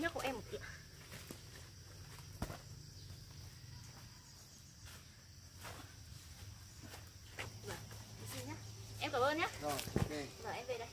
nhất của em một kìa vâng, em cảm ơn nhé. Rồi ok. Rồi em về đây.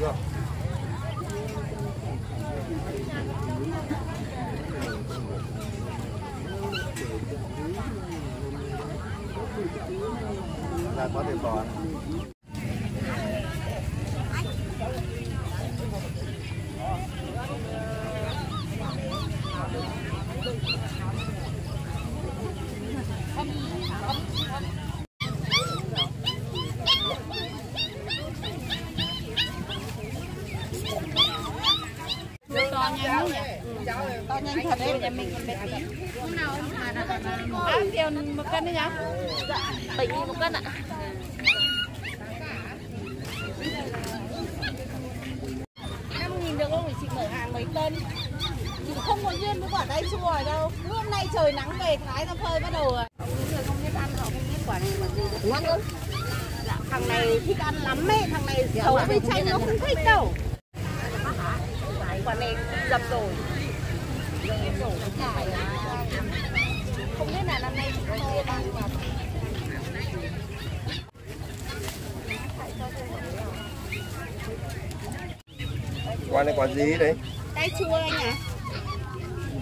Là có tiền bò. To nhanh nhỉ? To nhanh thật đấy, nhà mình còn bé tí. Hôm nào em mà đặt Bao tiền một cân đấy nhá? Dạ, 7 nghìn một cân ạ. năm nghìn được không? Thì chị mở hàng mấy cân? Chị duyên với quả tay chua ở đâu. Cứ hôm nay trời nắng về thái ra phơi bắt đầu rồi. Những người không biết ăn họ không biết quả này là gì đâu. Ngon lắm. Thằng này thích ăn lắm ấy, thằng này Dạ, thấu quả với chanh nó không thích đâu. Quả này dập rồi. Không biết là năm nay có mua bao nhiêu quả. Quả này quả gì đấy? Tay chua anh à?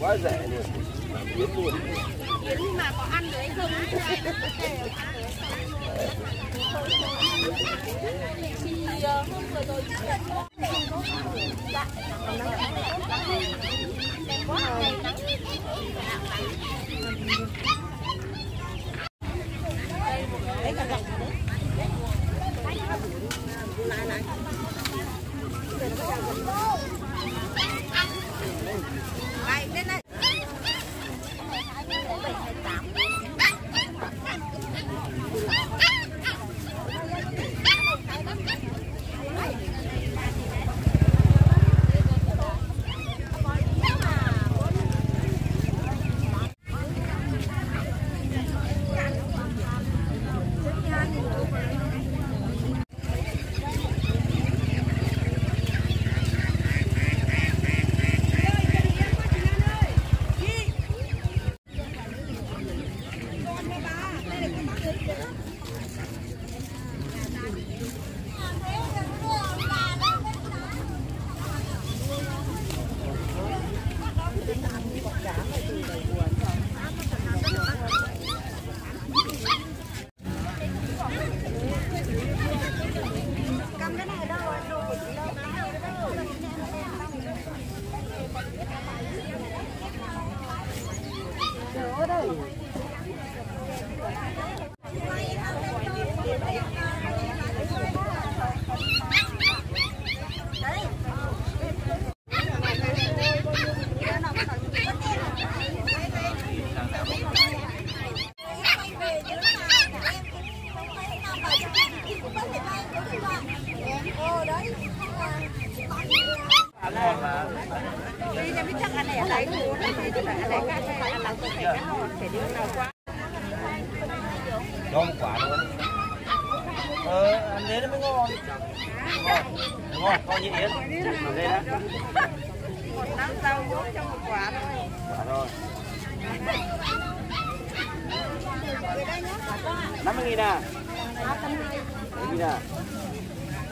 quá rẻ luôn biết luôn Yến nhưng mà có ăn được hay không? thì hôm vừa rồi chị đã mua. Dạ. Đẹp quá. Đi nhà biết chắc anh này lấy luôn, anh này chắc là anh này cái này anh làm tôi phải cái hồn, phải đứa nào quá. Cho một quả luôn Ờ, ăn đến nó mới ngon Ngon, ngon, con như yến Ở đây đó Một năm rau vô trong một quả thôi. Quả rồi 50 nghìn à? Đấy như là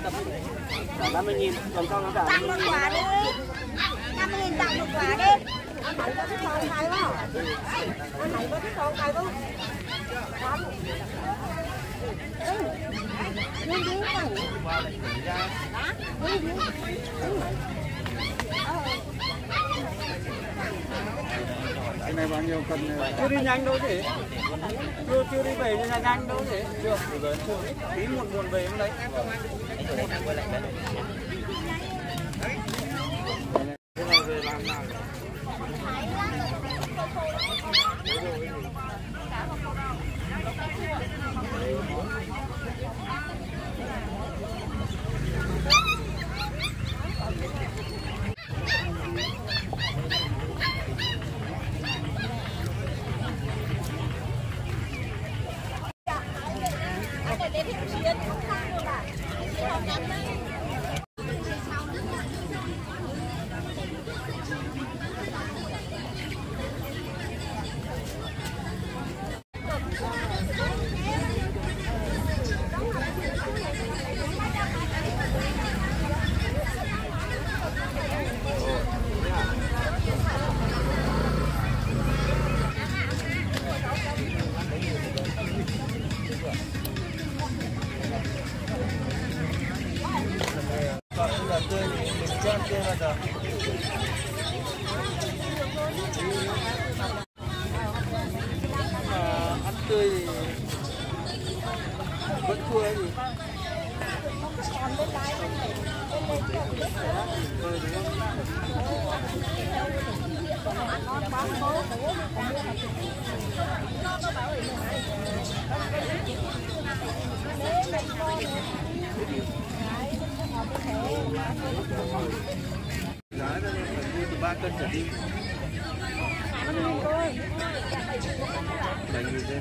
tập ba mươi nghìn. Còn sau nó cả Tặng một quả đi. 50 nghìn tặng một quả đi. Anh thấy có cái con hay không? Anh thấy có cái con hay không? Nhưng dưới này cái này bao nhiêu cân này chưa đi nhanh đâu thế chưa chưa đi về nhanh nhanh đâu thế chưa. Rồi tí một buồn về em lấy. Cái này về làm nào? kerja Đang như thế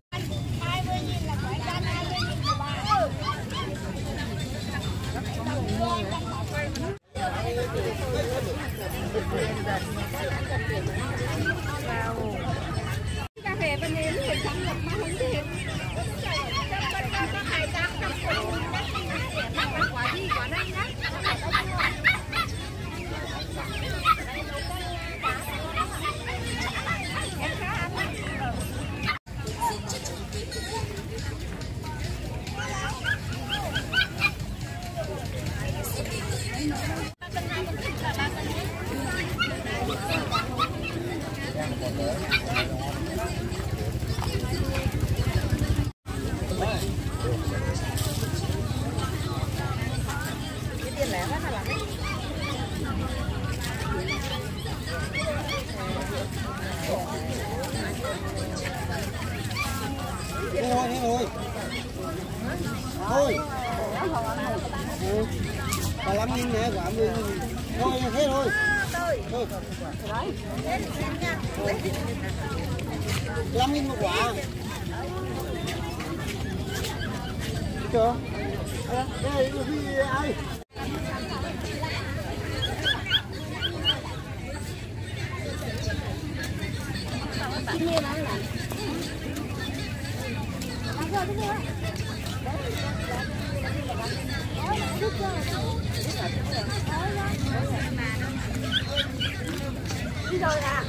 thôi, thế thôi. Thôi. Ừ. Bà lắm nghìn nè, quả mươi. Thôi, thế thôi. Thôi. Lăm nghìn một quả. Chưa? Đây, vì ai? Rồi à?